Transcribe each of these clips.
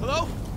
Hello?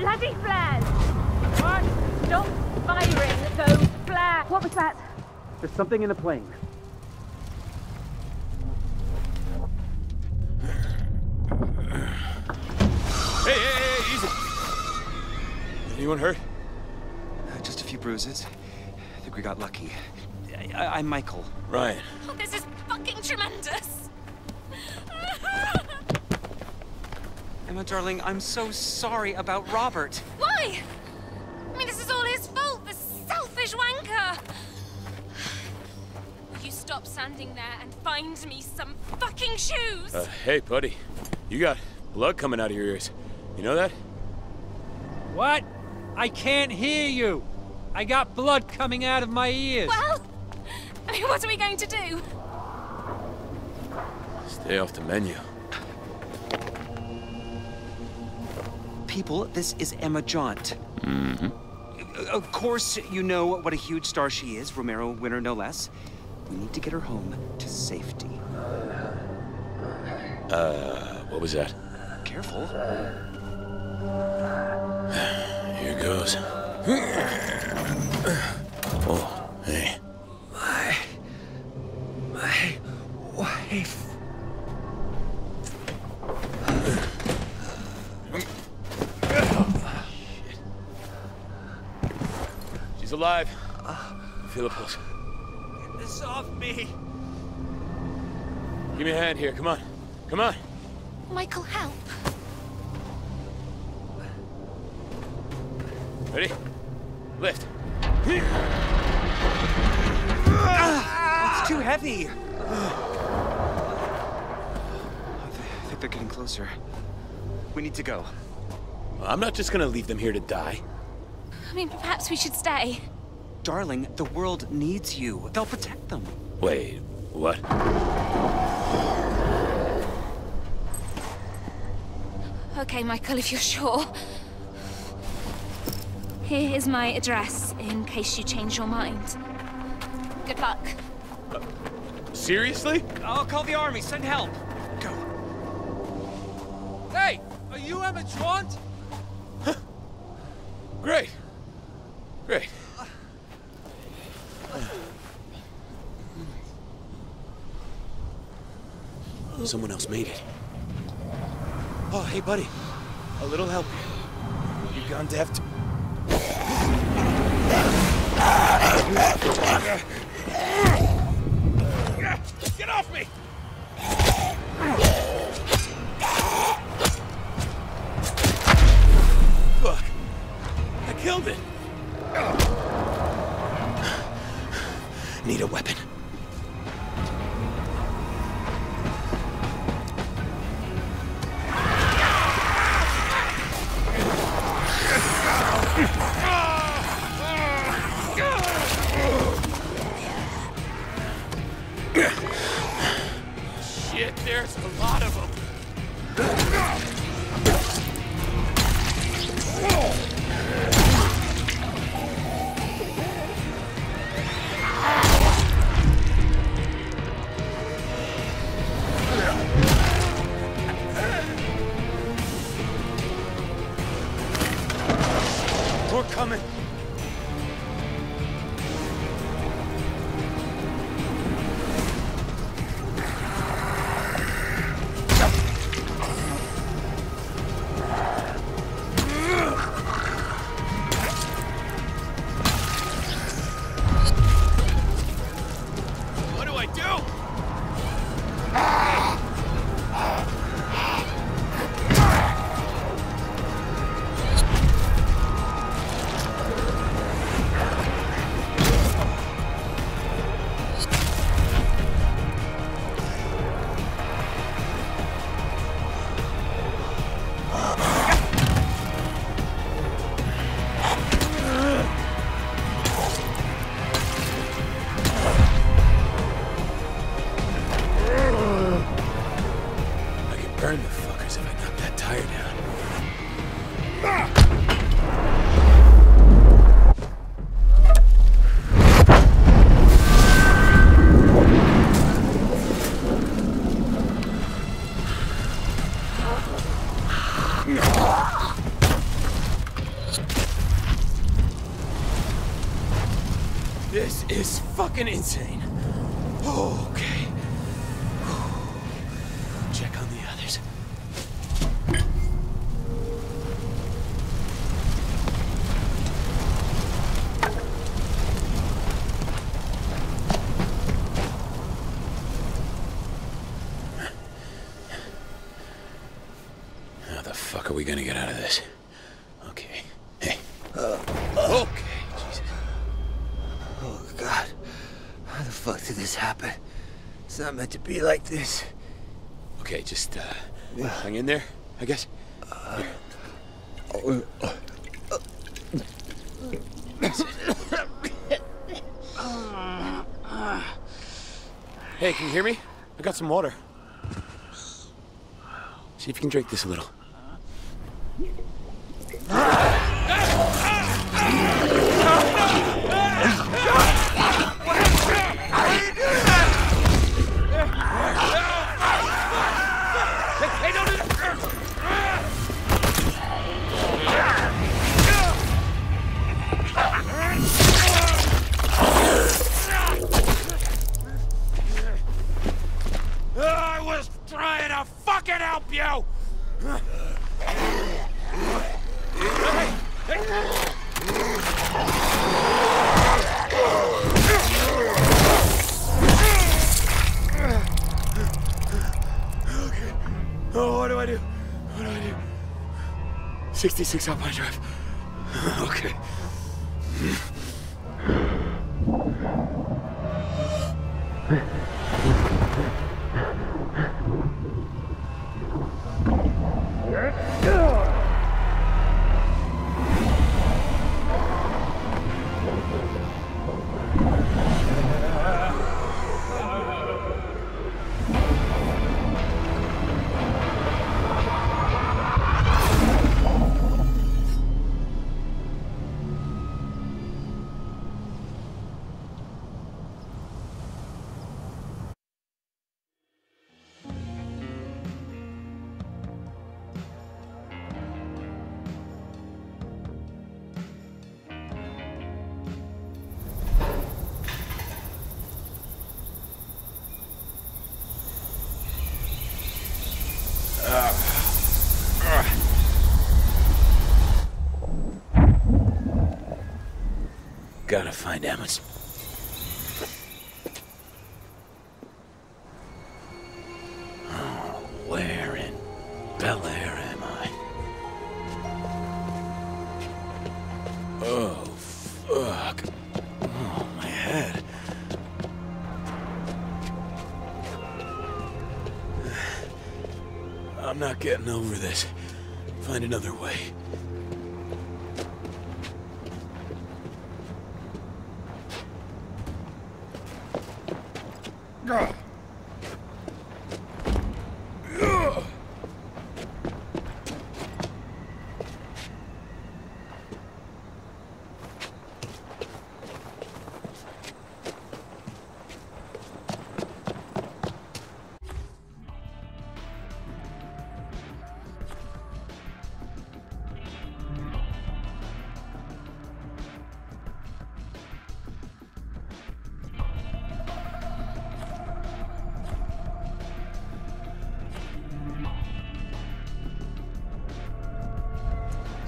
Bloody flares? Mark, stop firing those flares. What was that? There's something in the plane. Hey, hey, hey, easy. Anyone hurt? Uh, Just a few bruises. I think we got lucky. I, I, I'm Michael. Ryan. Oh, this is fucking tremendous. Emma, darling, I'm so sorry about Robert. Why? I mean, this is all his fault, the selfish wanker. Will you stop standing there and find me some fucking shoes? Uh, hey, buddy. You got blood coming out of your ears. You know that? What? I can't hear you. I got blood coming out of my ears. well, I mean, what are we going to do? Stay off the menu. People, this is Emma Jaunt. Mm-hmm. Of course, you know what a huge star she is, Romero winner no less. We need to get her home to safety. Uh, what was that? Careful. Here goes. Oh, hey. My... my wife. She's alive. Feel a pulse. Get this off me. Give me a hand here. Come on. Come on. Michael, help. Ready? Lift. It's too heavy. I th- I think they're getting closer. We need to go. I'm not just gonna leave them here to die. I mean, perhaps we should stay. Darling, the world needs you. They'll protect them. Wait, what? Okay, Michael, if you're sure. Here is my address, in case you change your mind. Good luck. Seriously? I'll call the army. Send help. Go. Hey, are you Emma Jaunt? Great. Great. Someone else made it. Oh, hey, buddy. A little help. You've gone deaf. Get off me! Fuck. I killed it. Shit, there's a lot of them. Fucking insane. Okay. Meant to be like this. Okay, just uh, hang in there, I guess. Here. Hey, can you hear me? I got some water. See if you can drink this a little. 66 Alpine Drive. Okay. Gotta find Emmons.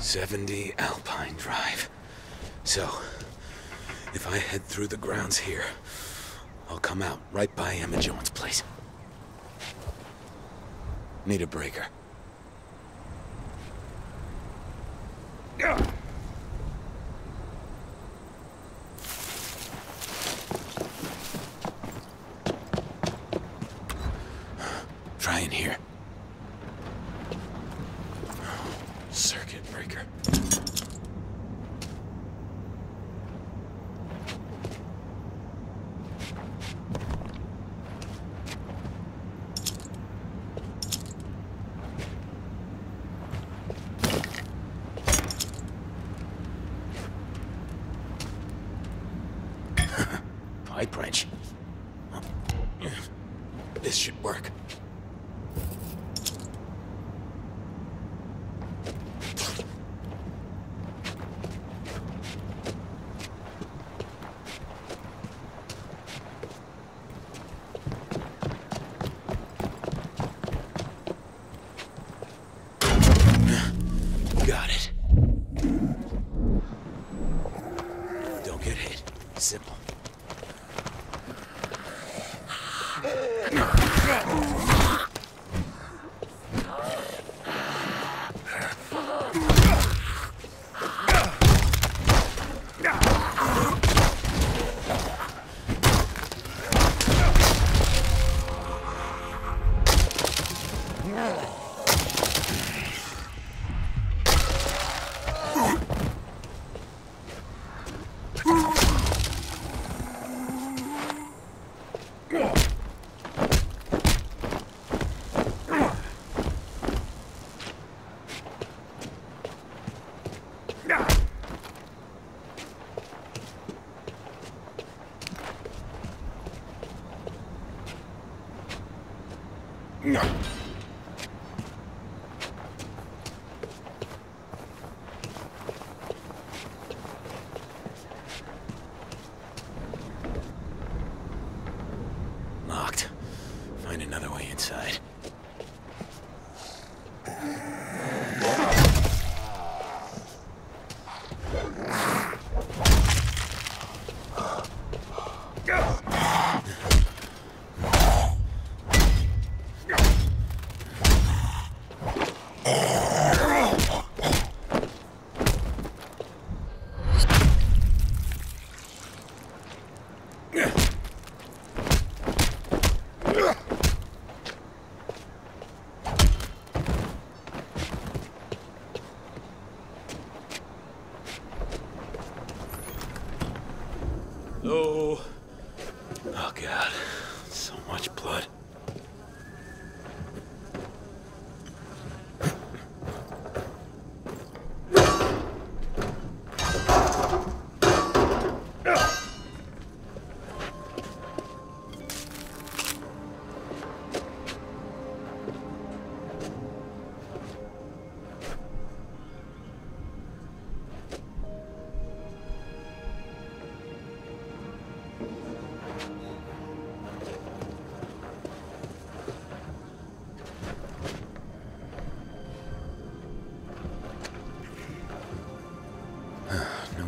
70 Alpine Drive. So, if I head through the grounds here, I'll come out right by Emma Jaunt's place. Need a breaker. Try in here. Locked.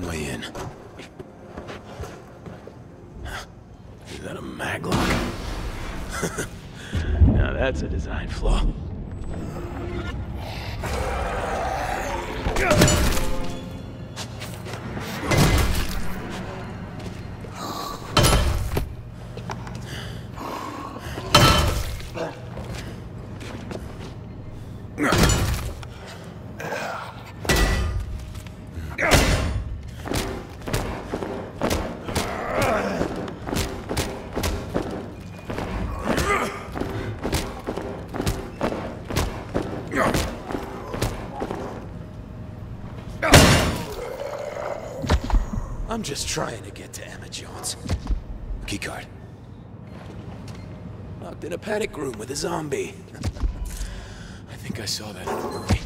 Wrong way in. Is that a maglock? now that's a design flaw. I'm just trying to get to Emma Jaunt's. Keycard. Locked in a panic room with a zombie. I think I saw that in a movie.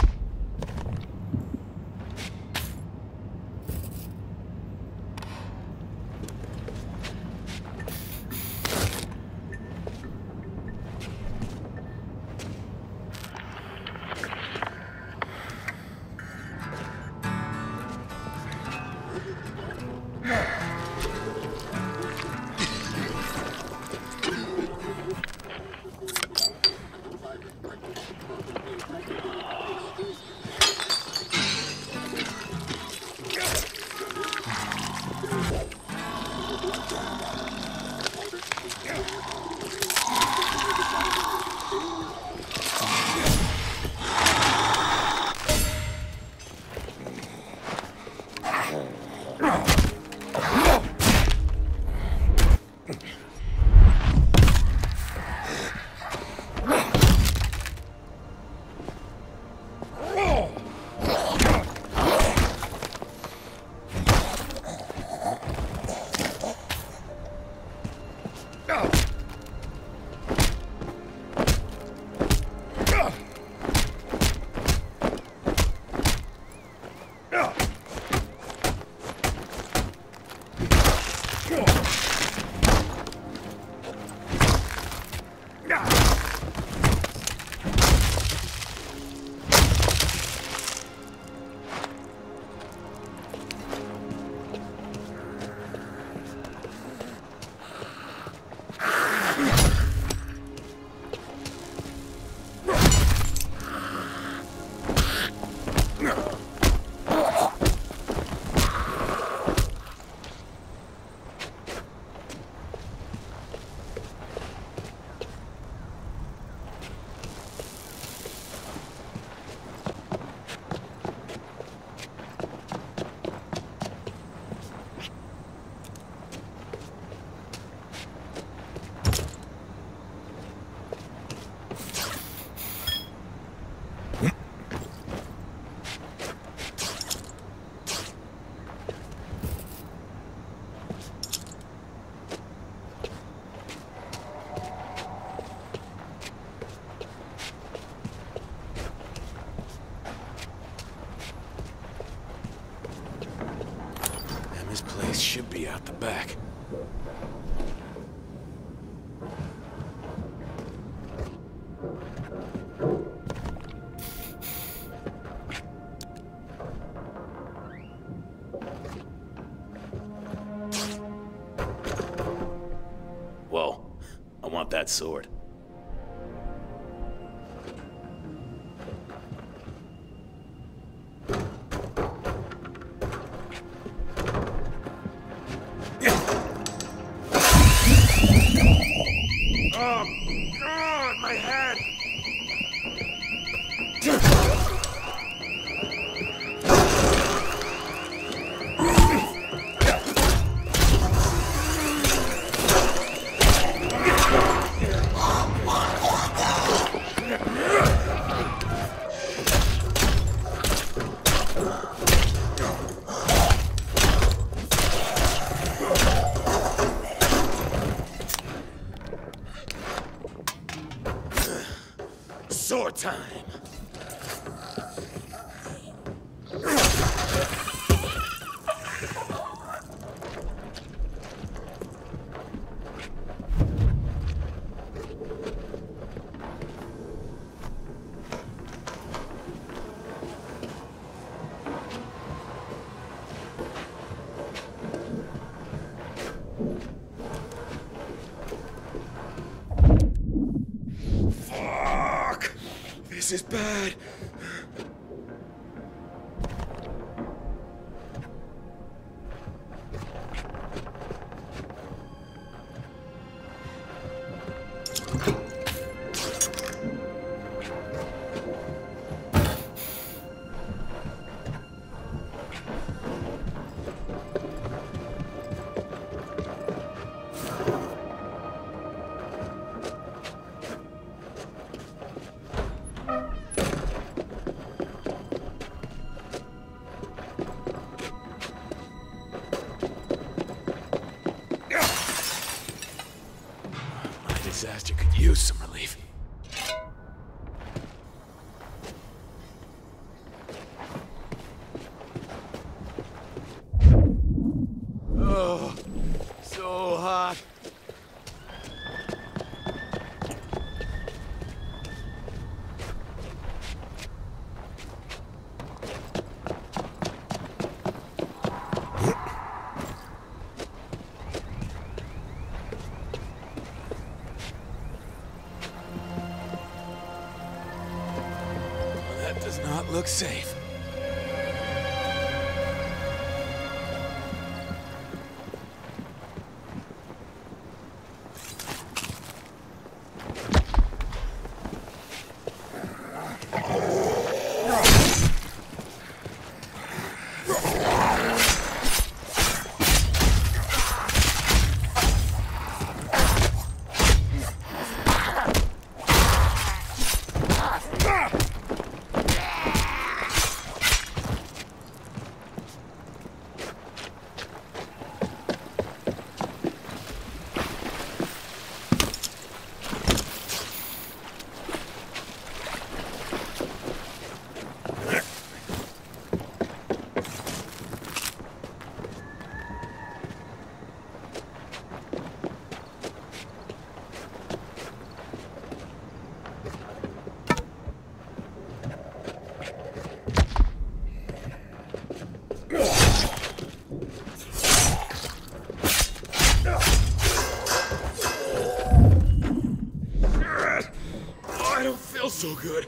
Should be out the back. Whoa. I want that sword. Time! This is bad. Does not look safe. So good.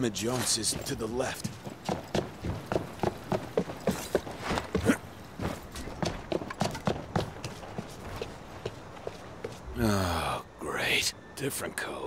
Emma Jaunt's is to the left. Oh, great. Different code.